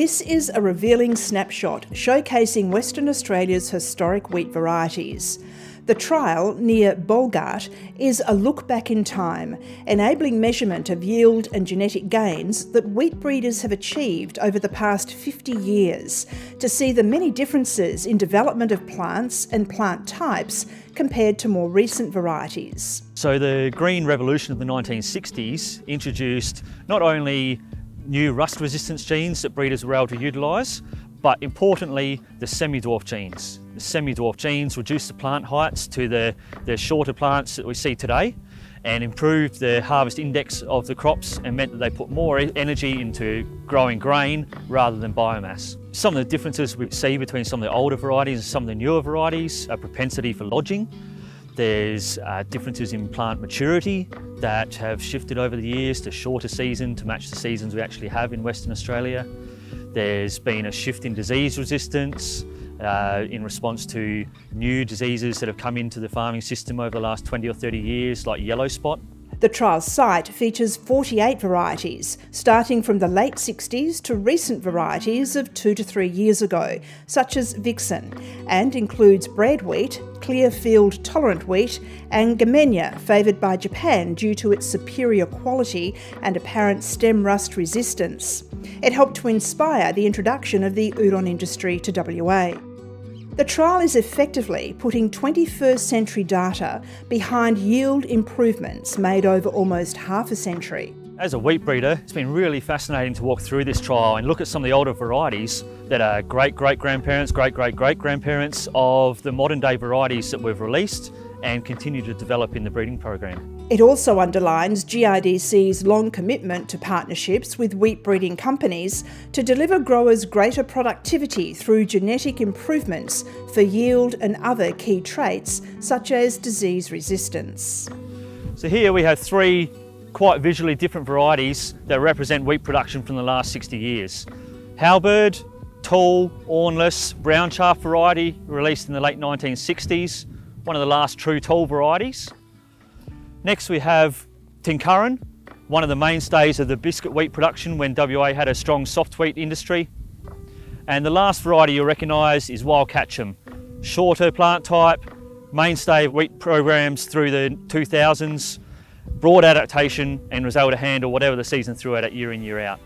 This is a revealing snapshot showcasing Western Australia's historic wheat varieties. The trial near Bolgart is a look back in time, enabling measurement of yield and genetic gains that wheat breeders have achieved over the past 50 years to see the many differences in development of plants and plant types compared to more recent varieties. So the green revolution of the 1960s introduced not only new rust resistance genes that breeders were able to utilise, but importantly, the semi-dwarf genes. The semi-dwarf genes reduce the plant heights to the, the shorter plants that we see today and improved the harvest index of the crops and meant that they put more energy into growing grain rather than biomass. Some of the differences we see between some of the older varieties and some of the newer varieties are propensity for lodging. There's uh, differences in plant maturity that have shifted over the years to shorter season to match the seasons we actually have in Western Australia. There's been a shift in disease resistance uh, in response to new diseases that have come into the farming system over the last 20 or 30 years, like yellow spot. The trial site features 48 varieties, starting from the late 60s to recent varieties of two to three years ago, such as Vixen, and includes bread wheat, Clearfield tolerant wheat, and Gamenya, favoured by Japan due to its superior quality and apparent stem rust resistance. It helped to inspire the introduction of the udon industry to WA. The trial is effectively putting 21st century data behind yield improvements made over almost half a century. As a wheat breeder, it's been really fascinating to walk through this trial and look at some of the older varieties that are great great grandparents, great great great grandparents of the modern day varieties that we've released and continue to develop in the breeding program. It also underlines GRDC's long commitment to partnerships with wheat breeding companies to deliver growers greater productivity through genetic improvements for yield and other key traits such as disease resistance. So here we have three quite visually different varieties that represent wheat production from the last 60 years. Halberd, tall, awnless, brown chaff variety released in the late 1960s, one of the last true tall varieties. Next we have Tincurrin, one of the mainstays of the biscuit wheat production when WA had a strong soft wheat industry. And the last variety you'll recognise is Wyalkatchem, shorter plant type, mainstay wheat programs through the 2000s, broad adaptation and was able to handle whatever the season threw at it year in, year out.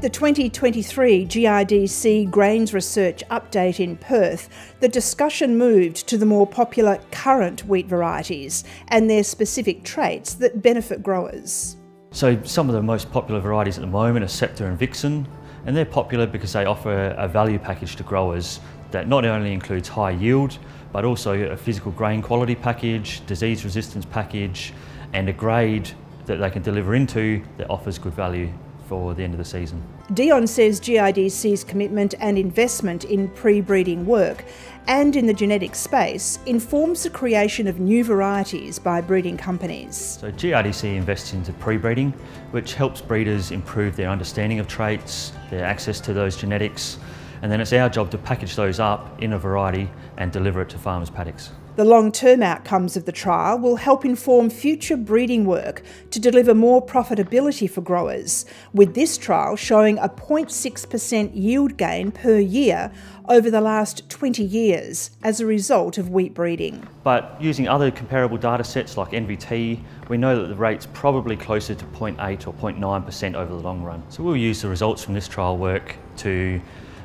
At the 2023 GRDC Grains Research Update in Perth, the discussion moved to the more popular current wheat varieties and their specific traits that benefit growers. So some of the most popular varieties at the moment are Scepter and Vixen, and they're popular because they offer a value package to growers that not only includes high yield, but also a physical grain quality package, disease resistance package, and a grade that they can deliver into that offers good value for the end of the season. Dion says GRDC's commitment and investment in pre-breeding work and in the genetic space informs the creation of new varieties by breeding companies. So GRDC invests into pre-breeding, which helps breeders improve their understanding of traits, their access to those genetics, and then it's our job to package those up in a variety and deliver it to farmers' paddocks. The long term outcomes of the trial will help inform future breeding work to deliver more profitability for growers, with this trial showing a 0.6% yield gain per year over the last 20 years as a result of wheat breeding. But using other comparable data sets like NVT, we know that the rate's probably closer to 0.8 or 0.9% over the long run. So we'll use the results from this trial work to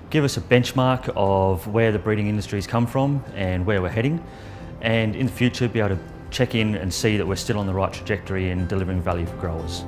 give us a benchmark of where the breeding industry's come from and where we're heading and in the future be able to check in and see that we're still on the right trajectory in delivering value for growers.